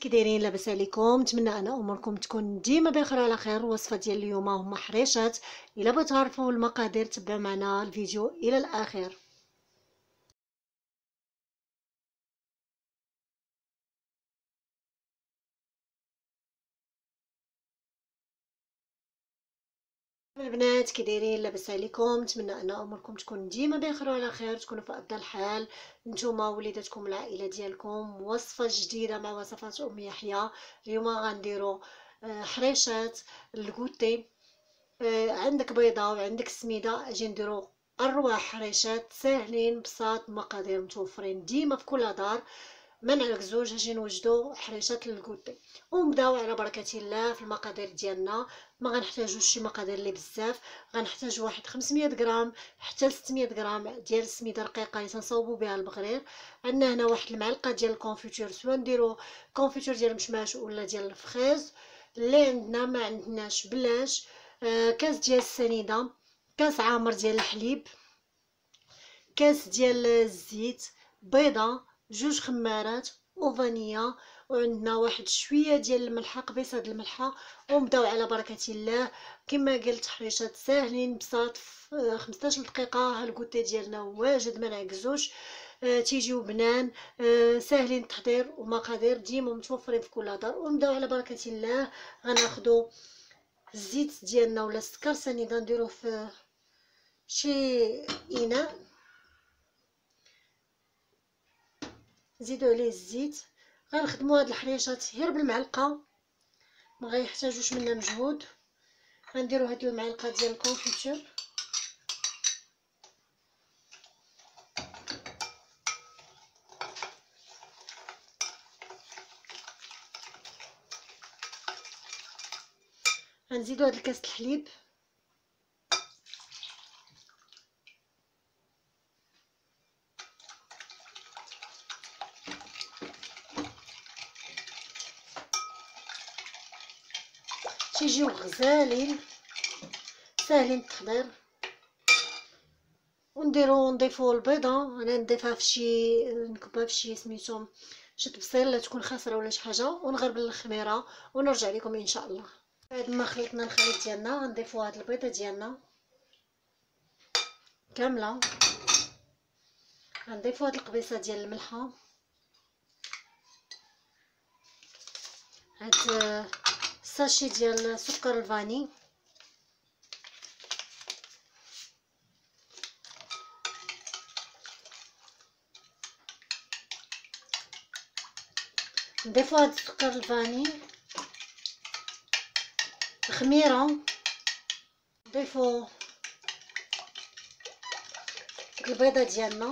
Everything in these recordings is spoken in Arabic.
كي دايرين لاباس عليكم. نتمنى أن أموركم تكون ديما بخير على خير. الوصفه ديال اليوم هما حريشات. إلا بغيتو تعرفوا المقادير تبعوا معنا الفيديو. إلى الآخر. البنات كي دايرين لاباس عليكم نتمنى أن أموركم تكون ديما بخير وعلى خير تكونوا في أفضل حال. نتوما وليداتكم العائلة ديالكم وصفة جديدة مع وصفات أم يحيى. اليوم غنديروا آه، حريشات الكوتي آه، عندك بيضة وعندك سميدة. أجي نديروا اروع حريشات ساهلين بساط مقادير متوفرين ديما في كل دار. ما نعكزوش أجي نوجدو حريشات للكوتي ونبداو على بركة الله في المقادير ديالنا. ما غنحتاجوش شي مقادير اللي بزاف. غنحتاج واحد 500 غرام حتى ل 600 غرام ديال السميده رقيقة اللي تنصاوبوا بها البغرير. عندنا هنا واحد المعلقة ديال ال confiture سواء نديرو confiture ديال المشماش ولا ديال ال fraise. اللي عندنا ما عندناش بلاش. آه كاس ديال السنيدة. كاس عامر ديال الحليب. كاس ديال الزيت. بيضة. جوج خمارات وفانيا وعندنا واحد شوية ديال الملحة قبيصة د الملحة ونبداو على بركة الله. كما قلت حريشات ساهلين بساط في 15 دقيقة الكوتي ديالنا واجد ما نعكزوش. آه تيجيو بنان آه ساهلين التحضير ومقادير ديما متوفرين في كل دار ونبداو على بركة الله. غناخدو الزيت ديالنا ولا السكر سنيده نديروه في شي إناء. نزيدو عليه الزيت. غنخدمو هاد الحريشات غير بالمعلقة. ما غيحتاجوش منا مجهود. غنديرو هاد المعلقة ديال الكونفيتور. غنزيدو هاد الكاس الحليب. تيجيو غزالين ساهلين التحضير ونديرو نضيفو البيضه أنا نضيفها في شي نكبها في شي سميتو شي طبسيل لا تكون خاسرة ولا شي حاجة. ونغربل الخميره ونرجع لكم إن شاء الله. بعد ما خلطنا الخليط ديالنا غنضيفو هاد البيضة ديالنا. كاملة. غنضيفو هاد القبيصة ديال الملحة. هاد ساشي ديال سكر الفاني نضيفو هاد السكر الفاني الخميره نضيفو البيضه ديالنا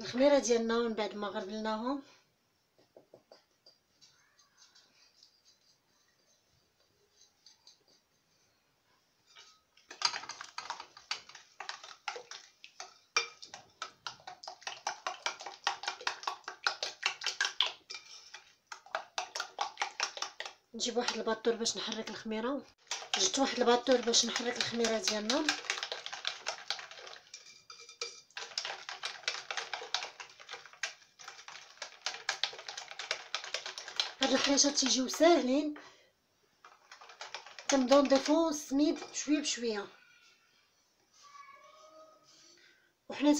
الخميره ديالنا من بعد ما غربلناهم نجيب واحد الباطور باش نحرك الخميرة. جبت واحد الباطور باش نحرك الخميرة ديالنا. هاد الحريشات تيجيو ساهلين. كنبداو نضيفو السميد شوية بشوية. وحنا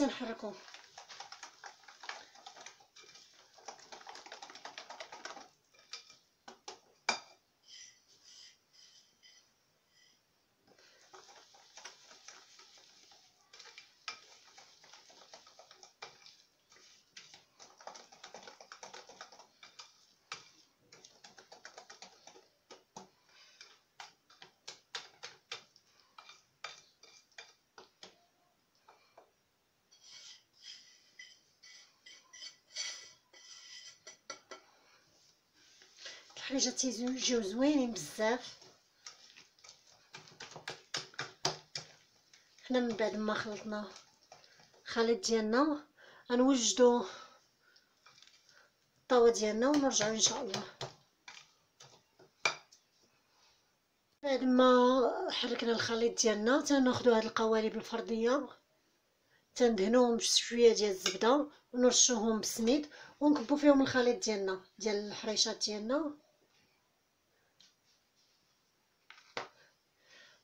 الحريجات تيجيو زوينين بزاف حنا من بعد ما خلطنا الخليط ديالنا غنوجدو الطاوه ديالنا ونرجعو ان شاء الله بعد ما حركنا الخليط ديالنا تناخدو هاد القوالب الفرديه تندهنوهم بشويه ديال الزبده ونرشوهم بالسميد ونكبو فيهم الخليط ديالنا ديال الحريشات ديالنا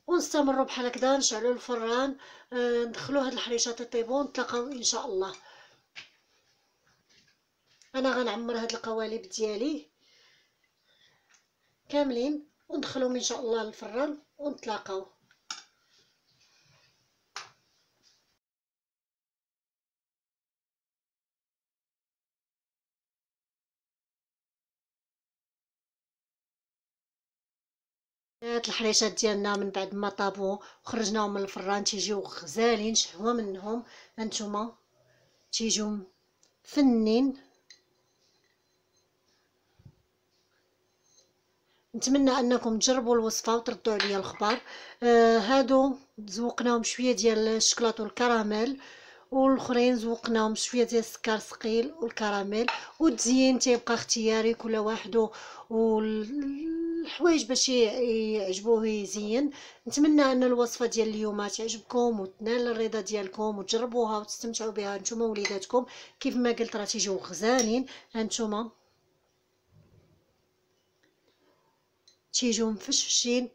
ونستمروا بحال هكذا نشعلوا الفران آه ندخلوا هاد الحريشات يطيبوا نتلاقاو إن شاء الله. أنا غنعمر هاد القوالب ديالي كاملين وندخلهم إن شاء الله للفران ونتلاقاو. هاد الحريشات ديالنا من بعد ما طابو وخرجناهم من الفران تيجيو غزالين شهوه منهم. هانتوما تيجيو فنين نتمنى أنكم تجربوا الوصفة وتردوا عليا الخبر آه هادو زوقناهم شوية ديال الشكلاط والكراميل. والاخرين زوقناهم شوية ديال السكر ثقيل والكراميل والتزيين تيبقى اختياري كل واحد والحوايج باش يعجبوه يزين. نتمنى أن الوصفة ديال اليوم تعجبكم وتنال الرضا ديالكم وتجربوها وتستمتعوا بها نتوما وليداتكم. كيف ما قلت راه تيجيو غزالين. هانتوما تيجيو مفشفشين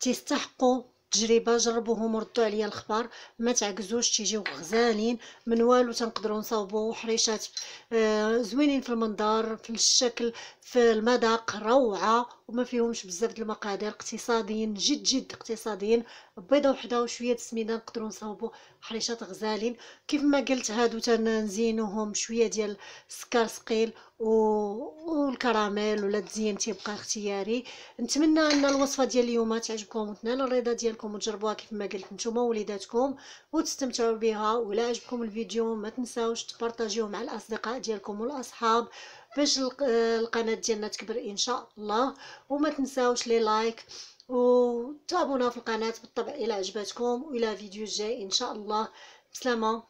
تيستحقوا. تجربه جربوهم وردوا عليا الخبر ما تعكزوش تيجيو غزالين. من والو تنقدروا نصاوبوا حريشات آه زوينين في المنظر في الشكل في المذاق. روعة. وما فيهمش بزاف د المقادير. اقتصاديين جد جد اقتصاديين. بيضة وحدة وشوية السميده نقدروا نصاوبوا حريشات غزالين. كيف ما قلت هادو تنزينوهم شوية ديال السكر ثقيل والكراميل ولا تزيين تيبقى اختياري. نتمنى أن الوصفة ديال اليوم تعجبكم. وتنال الرضا ديالكم وتجربوها كيف ما قلت نتوما وليداتكم وتستمتعوا بها. ولا عجبكم الفيديو ما تنساوش تبارطاجيوه مع الأصدقاء ديالكم والأصحاب باش القناة ديالنا تكبر إن شاء الله. وما تنساوش لي لايك وتابونا في القناة بالطبع إلى عجبتكم وإلى فيديو جاي إن شاء الله. بسلامة.